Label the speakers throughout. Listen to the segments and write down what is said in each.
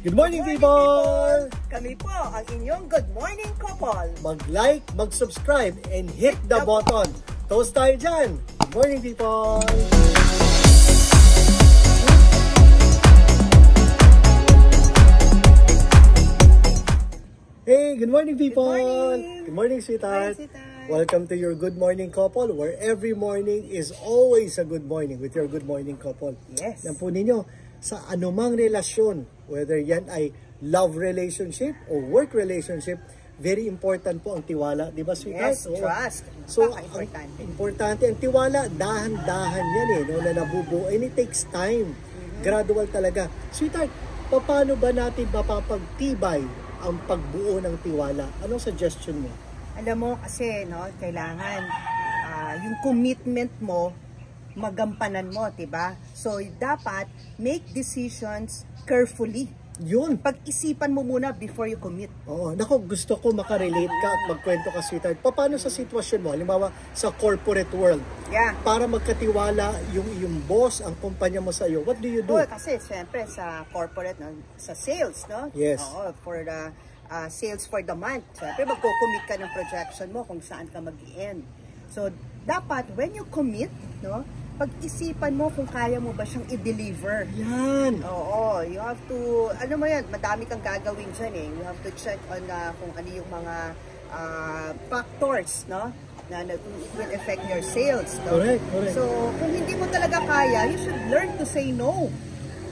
Speaker 1: Good morning, people!
Speaker 2: Kami po ang inyong good morning couple.
Speaker 1: Mag-like, mag-subscribe, and hit the button. Toast tayo dyan! Good morning, people! Hey, good morning, people!
Speaker 2: morning.
Speaker 1: Good morning, sweetheart!
Speaker 2: Hi, sweetheart.
Speaker 1: Welcome to your Good Morning Couple, where every morning is always a good morning with your Good Morning Couple.
Speaker 2: Yes.
Speaker 1: Yan po ninyo, sa anumang relasyon, whether yan ay love relationship or work relationship, very important po ang tiwala. Di ba, sweetheart?
Speaker 2: Yes,
Speaker 1: Oo.
Speaker 2: trust.
Speaker 1: So, ang importante. Ang tiwala, dahan-dahan yan eh, no, na nabubuo. And it takes time.
Speaker 2: Mm-hmm.
Speaker 1: Gradual talaga. Sweetheart, paano ba natin mapapagtibay ang pagbuo ng tiwala? Anong suggestion mo?
Speaker 2: Alam mo kasi, no, kailangan ah, yung commitment mo, magampanan mo, 'di ba? So, dapat make decisions carefully.
Speaker 1: Yun.
Speaker 2: Pag-isipan mo muna before you commit.
Speaker 1: Oo. Nako, gusto ko makarelate ka at magkwento ka, sweetheart. Paano sa sitwasyon mo? Halimbawa, sa corporate world,
Speaker 2: Yeah.
Speaker 1: para magkatiwala yung yung boss, ang kumpanya mo sa iyo, what do you do?
Speaker 2: Oo, kasi syempre sa corporate, no, sa sales, no?
Speaker 1: Yes.
Speaker 2: Oo, for the uh, sales for the month. Syempre, magko-commit ka ng projection mo kung saan ka mag end So, dapat when you commit, no, pag-isipan mo kung kaya mo ba siyang i-deliver.
Speaker 1: Yan.
Speaker 2: Oo, you have to, ano mo yan, madami kang gagawin dyan eh. You have to check on uh, kung ano yung mga uh, factors, no? Na, it will affect your sales. No?
Speaker 1: Correct, correct.
Speaker 2: So, kung hindi mo talaga kaya, you should learn to say no.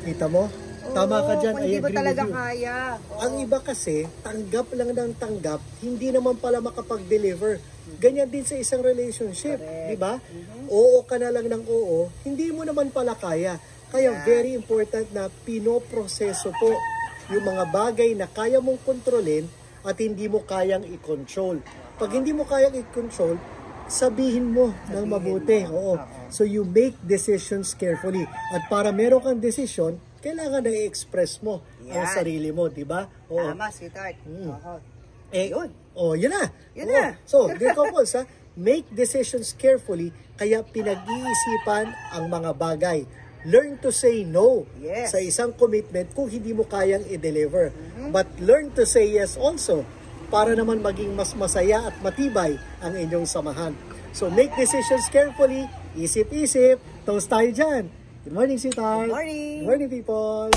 Speaker 1: Kita mo? Tama ka dyan. I
Speaker 2: hindi
Speaker 1: agree
Speaker 2: talaga kaya. Oo.
Speaker 1: Ang iba kasi, tanggap lang ng tanggap, hindi naman pala makapag-deliver. Ganyan din sa isang relationship, di ba? Oo ka na lang ng oo, hindi mo naman pala kaya. Kaya
Speaker 2: Yeah.
Speaker 1: very important na pinoproseso po yung mga bagay na kaya mong kontrolin at hindi mo kayang i-control. Pag hindi mo kayang i-control, sabihin mo ng
Speaker 2: Sabihin
Speaker 1: mabuti.
Speaker 2: mo. Oo.
Speaker 1: So you make decisions carefully. At para meron kang decision, kailangan na i-express mo ang
Speaker 2: Yan.
Speaker 1: sarili mo, di ba? Oo.
Speaker 2: Tama, sweetheart.
Speaker 1: Mm.
Speaker 2: Oo.
Speaker 1: Eh,
Speaker 2: Yun.
Speaker 1: Oh, yun na.
Speaker 2: Yun
Speaker 1: Oo.
Speaker 2: na.
Speaker 1: So, dear couples, ha, make decisions carefully, kaya pinag-iisipan ang mga bagay. Learn to say no
Speaker 2: Yes.
Speaker 1: sa isang commitment kung hindi mo kayang i-deliver.
Speaker 2: Mm-hmm.
Speaker 1: But learn to say yes also para naman maging mas masaya at matibay ang inyong samahan. So, make decisions carefully, isip-isip, toast tayo dyan. Good morning, sweetheart.
Speaker 2: Good morning.
Speaker 1: Good morning, people.